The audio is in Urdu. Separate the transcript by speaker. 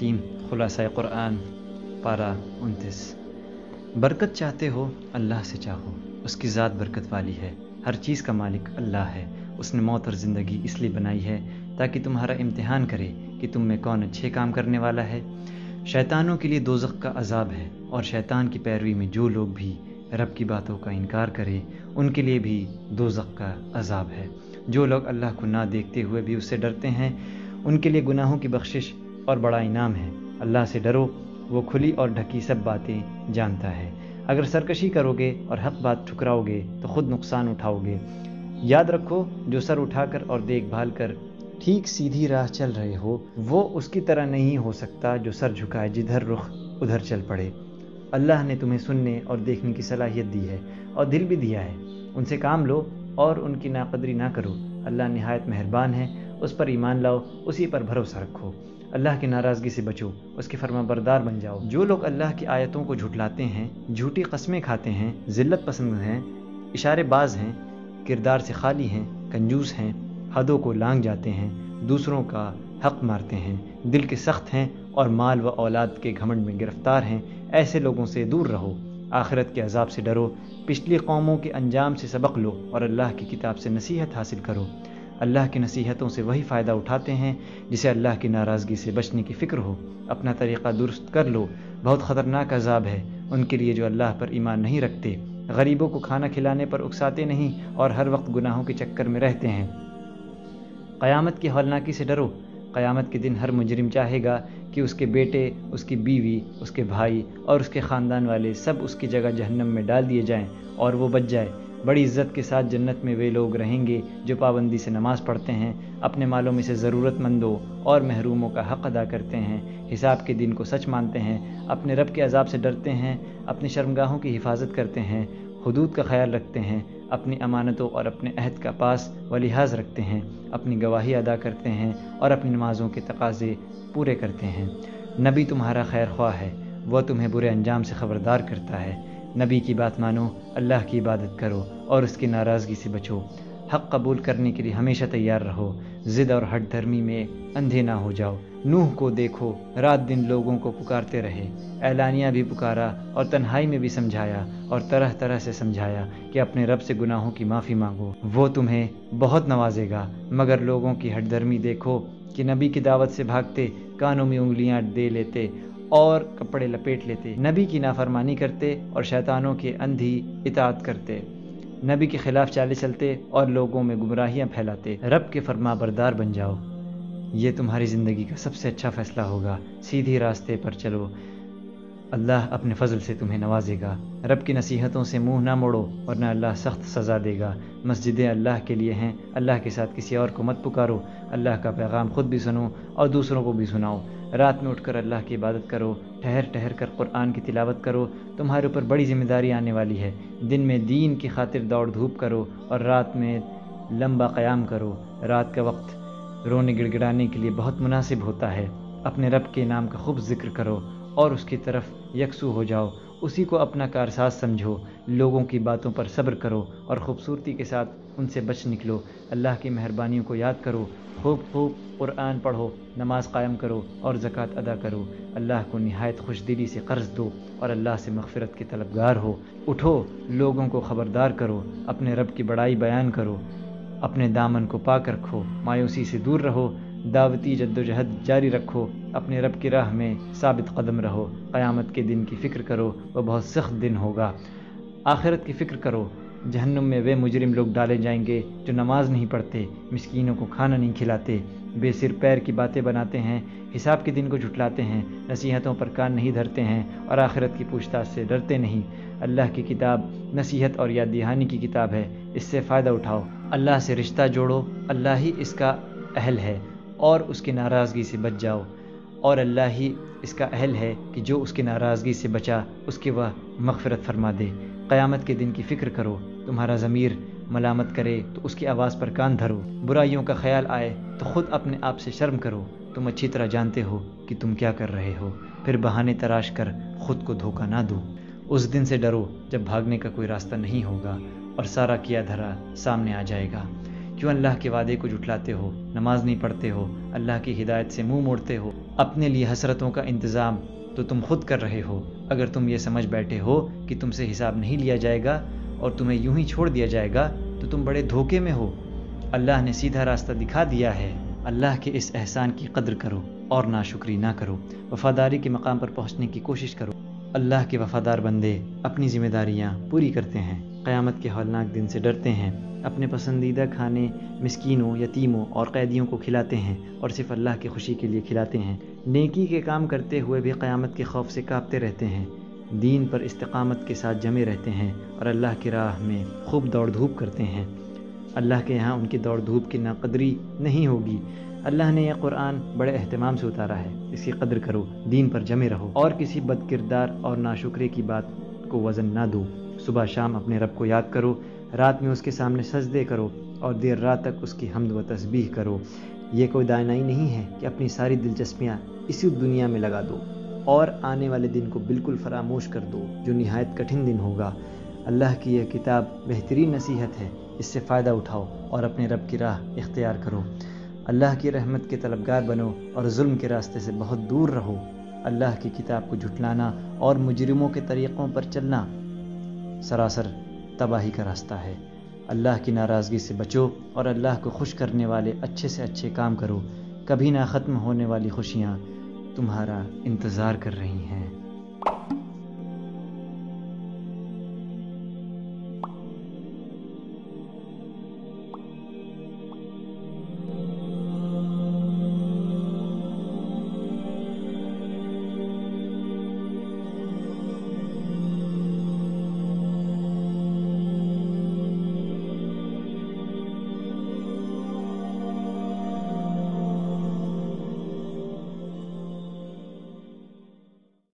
Speaker 1: الرحیم خلاصہ قرآن پارہ انتیس۔ برکت چاہتے ہو، اللہ سے چاہو۔ اس کی ذات برکت والی ہے۔ ہر چیز کا مالک اللہ ہے۔ اس نے موت اور زندگی اس لیے بنائی ہے تاکہ تمہارا امتحان کرے کہ تم میں کون اچھے کام کرنے والا ہے۔ شیطانوں کے لیے دوزخ کا عذاب ہے اور شیطان کی پیروی میں جو لوگ بھی رب کی باتوں کا انکار کرے، ان کے لیے بھی دوزخ کا عذاب ہے۔ جو لوگ اللہ کو نہ دیکھتے ہوئے بھی اس سے ڈرتے ہیں، ان کے لیے گناہوں کی بخشش اور بڑا انعام ہے۔ اللہ سے ڈرو، وہ کھلی اور ڈھکی سب باتیں جانتا ہے۔ اگر سرکشی کرو گے اور حق بات ٹھکراؤ گے تو خود نقصان اٹھاؤ گے یاد رکھو، جو سر اٹھا کر اور دیکھ بھال کر ٹھیک سیدھی راہ چل رہے ہو، وہ اس کی طرح نہیں ہو سکتا جو سر جھکائے جدھر رخ ادھر چل پڑے۔ اللہ نے تمہیں سننے اور دیکھنے کی صلاحیت دی ہے اور دل بھی دیا ہے۔ ان سے کام لو اور ان کی ناقدری نہ کرو۔ اللہ نہایت مہربان ہے۔ اس پر ایمان لاؤ، اسی پر بھروسہ رکھو۔ اللہ کی ناراضگی سے بچو، اس کے فرما بردار بن جاؤ۔ جو لوگ اللہ کی آیتوں کو جھٹلاتے ہیں، جھوٹی قسمیں کھاتے ہیں، ذلت پسند ہیں، اشارے باز ہیں، کردار سے خالی ہیں، کنجوس ہیں، حدوں کو لانگ جاتے ہیں، دوسروں کا حق مارتے ہیں، دل کے سخت ہیں اور مال و اولاد کے گھمنڈ میں گرفتار ہیں، ایسے لوگوں سے دور رہو۔ آخرت کے عذاب سے ڈرو۔ پچھلی قوموں کے انجام سے سبق لو اور اللہ کی کتاب سے نصیحت حاصل کرو۔ اللہ کی نصیحتوں سے وہی فائدہ اٹھاتے ہیں جسے اللہ کی ناراضگی سے بچنے کی فکر ہو۔ اپنا طریقہ درست کر لو۔ بہت خطرناک عذاب ہے۔ ان کے لیے جو اللہ پر ایمان نہیں رکھتے۔ غریبوں کو کھانا کھلانے پر اکساتے نہیں اور ہر وقت گناہوں کے چکر میں رہتے ہیں۔ قیامت کی ہولناکی سے ڈرو۔ قیامت کے دن ہر مجرم چاہے گا کہ اس کے بیٹے، اس کی بیوی، اس کے بھائی اور اس کے خاندان والے سب اس کی جگہ جہنم میں ڈال دیے جائیں اور وہ بچ جائے۔ بڑی عزت کے ساتھ جنت میں وہ لوگ رہیں گے جو پابندی سے نماز پڑھتے ہیں، اپنے مالوں میں سے ضرورت مندوں اور محروموں کا حق ادا کرتے ہیں۔ حساب کے دن کو سچ مانتے ہیں، اپنے رب کے عذاب سے ڈرتے ہیں اپنی شرمگاہوں کی حفاظت کرتے ہیں، حدود کا خیال رکھتے ہیں، اپنی امانتوں اور اپنے عہد کا پاس و لحاظ رکھتے ہیں، اپنی گواہی ادا کرتے ہیں اور اپنی نمازوں کے تقاضے پورے کرتے ہیں۔ نبی تمہارا خیر خواہ ہے، وہ تمہیں برے انجام سے خبردار کرتا ہے۔ نبی کی بات مانو، اللہ کی عبادت کرو اور اس کی ناراضگی سے بچو۔ حق قبول کرنے کے لیے ہمیشہ تیار رہو۔ ضد اور ہٹ دھرمی میں اندھے نہ ہو جاؤ۔ نوح کو دیکھو، رات دن لوگوں کو پکارتے رہے۔ اعلانیہ بھی پکارا اور تنہائی میں بھی سمجھایا اور طرح طرح سے سمجھایا کہ اپنے رب سے گناہوں کی معافی مانگو۔ وہ تمہیں بہت نوازے گا، مگر لوگوں کی ہٹ دھرمی دیکھو کہ نبی کی دعوت سے بھاگتے، کانوں میں انگلیاں دے لیتے اور کپڑے لپیٹ لیتے۔ نبی کی نافرمانی کرتے اور شیطانوں کے اندھی اطاعت کرتے۔ نبی کے خلاف چالے چلتے اور لوگوں میں گمراہیاں پھیلاتے۔ رب کے فرما بردار بن جاؤ۔ یہ تمہاری زندگی کا سب سے اچھا فیصلہ ہوگا۔ سیدھی راستے پر چلو۔ اللہ اپنے فضل سے تمہیں نوازے گا۔ رب کی نصیحتوں سے منہ نہ موڑو اور نہ اللہ سخت سزا دے گا۔ مسجدیں اللہ کے لیے ہیں۔ اللہ کے ساتھ کسی اور کو مت پکارو۔ اللہ کا پیغام خود بھی سنو اور دوسروں کو بھی سناؤ۔ رات میں اٹھ کر اللہ کی عبادت کرو۔ ٹھہر ٹھہر کر قرآن کی تلاوت کرو۔ تمہارے اوپر بڑی ذمہ داری آنے والی ہے۔ دن میں دین کی خاطر دوڑ دھوپ کرو اور رات میں لمبا قیام کرو۔ رات کا وقت رونے گڑ گڑانے کے لیے بہت مناسب ہوتا ہے۔ اپنے رب کے نام کا خوب ذکر کرو۔ اور اس کی طرف یکسو ہو جاؤ۔ اسی کو اپنا کارساز سمجھو۔ لوگوں کی باتوں پر صبر کرو اور خوبصورتی کے ساتھ ان سے بچ نکلو۔ اللہ کی مہربانیوں کو یاد کرو۔ خوب خوب قرآن پڑھو، نماز قائم کرو اور زکوٰۃ ادا کرو۔ اللہ کو نہایت خوش دلی سے قرض دو اور اللہ سے مغفرت کے طلبگار ہو۔ اٹھو، لوگوں کو خبردار کرو۔ اپنے رب کی بڑائی بیان کرو۔ اپنے دامن کو پاک رکھو۔ مایوسی سے دور رہو۔ دعوتی جد و جہد جاری رکھو، اپنے رب کی راہ میں ثابت قدم رہو، قیامت کے دن کی فکر کرو، وہ بہت سخت دن ہوگا۔ آخرت کی فکر کرو، جہنم میں وہ مجرم لوگ ڈالے جائیں گے جو نماز نہیں پڑھتے، مسکینوں کو کھانا نہیں کھلاتے، بے سر پیر کی باتیں بناتے ہیں، حساب کے دن کو جھٹلاتے ہیں، نصیحتوں پر کان نہیں دھرتے ہیں اور آخرت کی پوچھ تاچھ سے ڈرتے نہیں۔ اللہ کی کتاب نصیحت اور یاد دہانی کی کتاب ہے، اس سے فائدہ اٹھاؤ۔ اللہ سے رشتہ جوڑو، اللہ ہی اس کا اہل ہے۔ اور اس کی ناراضگی سے بچ جاؤ۔ اور اللہ ہی اس کا اہل ہے کہ جو اس کی ناراضگی سے بچا، اس کی وہ مغفرت فرما دے۔ قیامت کے دن کی فکر کرو، تمہارا ضمیر ملامت کرے تو اس کی آواز پر کان دھرو۔ برائیوں کا خیال آئے تو خود اپنے آپ سے شرم کرو۔ تم اچھی طرح جانتے ہو کہ تم کیا کر رہے ہو۔ پھر بہانے تراش کر خود کو دھوکہ نہ دو۔ اس دن سے ڈرو جب بھاگنے کا کوئی راستہ نہیں ہوگا اور سارا کیا دھرا سامنے آ جائے گا۔ کیوں اللہ کے وعدے کو جھٹلاتے ہو؟ نماز نہیں پڑھتے ہو؟ اللہ کی ہدایت سے منہ موڑتے ہو؟ اپنے لیے حسرتوں کا انتظام تو تم خود کر رہے ہو۔ اگر تم یہ سمجھ بیٹھے ہو کہ تم سے حساب نہیں لیا جائے گا اور تمہیں یوں ہی چھوڑ دیا جائے گا تو تم بڑے دھوکے میں ہو۔ اللہ نے سیدھا راستہ دکھا دیا ہے۔ اللہ کے اس احسان کی قدر کرو اور ناشکری نہ کرو۔ وفاداری کے مقام پر پہنچنے کی کوشش کرو۔ اللہ کے وفادار بندے اپنی ذمہ داریاں پوری کرتے ہیں۔ قیامت کے ہولناک دن سے ڈرتے ہیں۔ اپنے پسندیدہ کھانے مسکینوں، یتیموں اور قیدیوں کو کھلاتے ہیں اور صرف اللہ کی خوشی کے لیے کھلاتے ہیں۔ نیکی کے کام کرتے ہوئے بھی قیامت کے خوف سے کاپتے رہتے ہیں۔ دین پر استقامت کے ساتھ جمے رہتے ہیں اور اللہ کی راہ میں خوب دوڑ دھوپ کرتے ہیں۔ اللہ کے یہاں ان کی دوڑ دھوپ کی ناقدری نہیں ہوگی۔ اللہ نے یہ قرآن بڑے اہتمام سے اتارا ہے۔ اس کی قدر کرو، دین پر جمے رہو۔ اور کسی بد کردار اور ناشکرے کی بات کو وزن نہ دو۔ صبح شام اپنے رب کو یاد کرو۔ رات میں اس کے سامنے سجدے کرو اور دیر رات تک اس کی حمد و تسبیح کرو۔ یہ کوئی دائنائی نہیں ہے کہ اپنی ساری دلچسپیاں اسی دنیا میں لگا دو اور آنے والے دن کو بالکل فراموش کر دو جو نہایت کٹھن دن ہوگا۔ اللہ کی یہ کتاب بہترین نصیحت ہے۔ اس سے فائدہ اٹھاؤ اور اپنے رب کی راہ اختیار کرو۔ اللہ کی رحمت کے طلبگار بنو اور ظلم کے راستے سے بہت دور رہو۔ اللہ کی کتاب کو جھٹلانا اور مجرموں کے طریقوں پر چلنا۔ سراسر تباہی کا راستہ ہے۔ اللہ کی ناراضگی سے بچو اور اللہ کو خوش کرنے والے اچھے سے اچھے کام کرو۔ کبھی نہ ختم ہونے والی خوشیاں تمہارا انتظار کر رہی ہیں۔